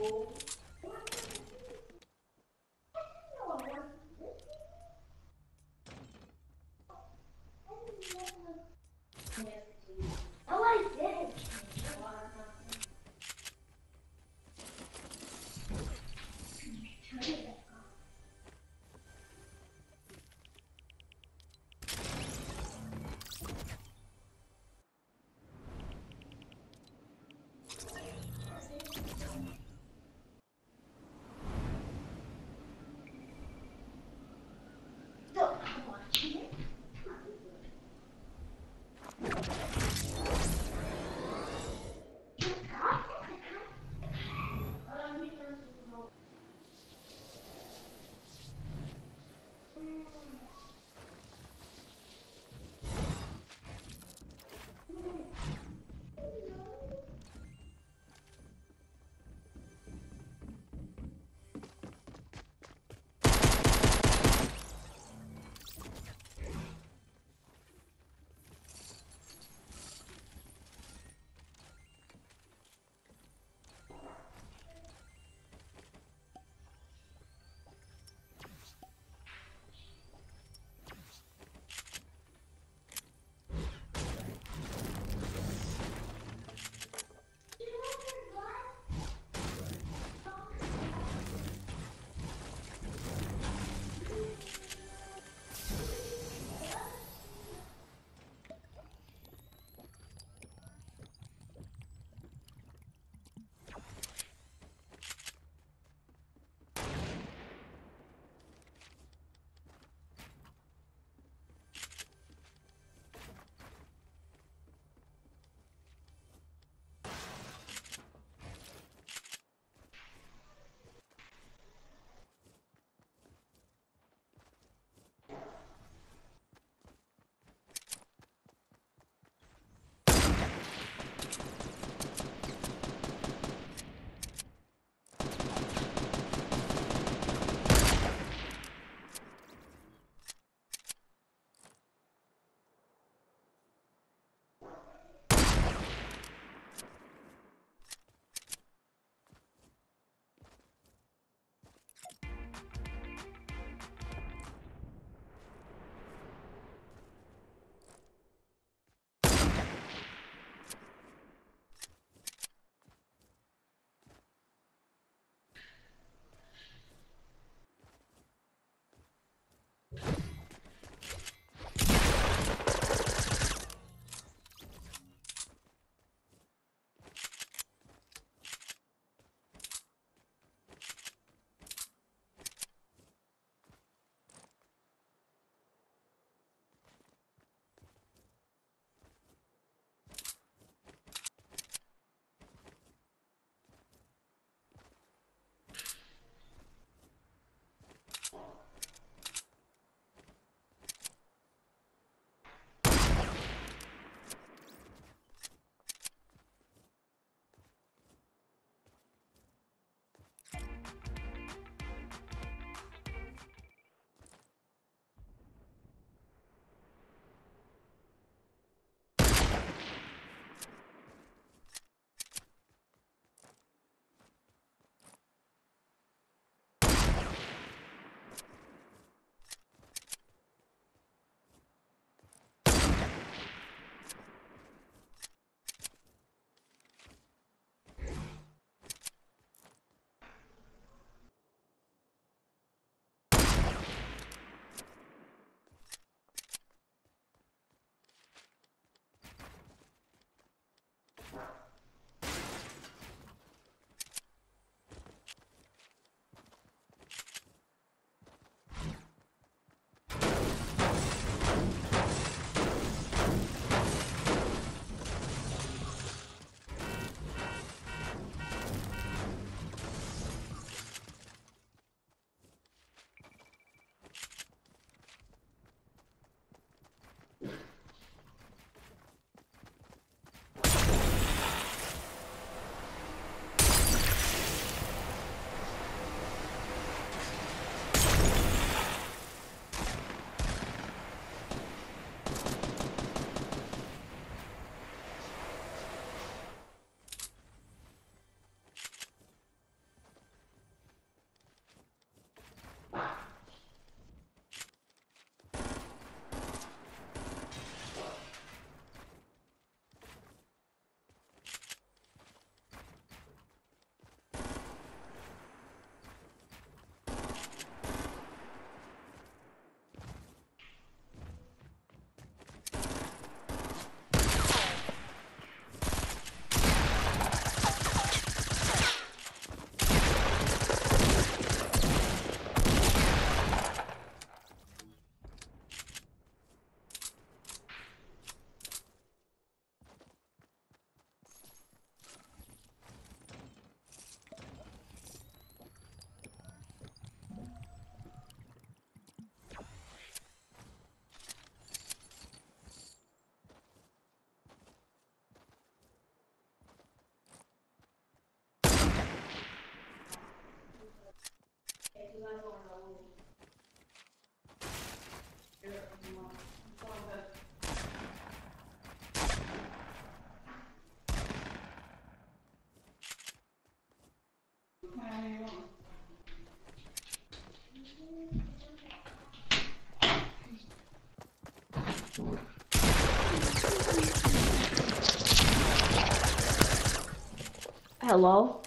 Hold. Hello?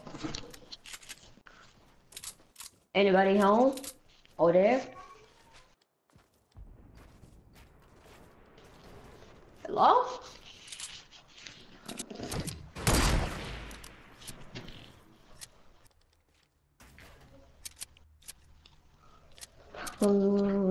Anybody home? Or there? Hello? Hmm.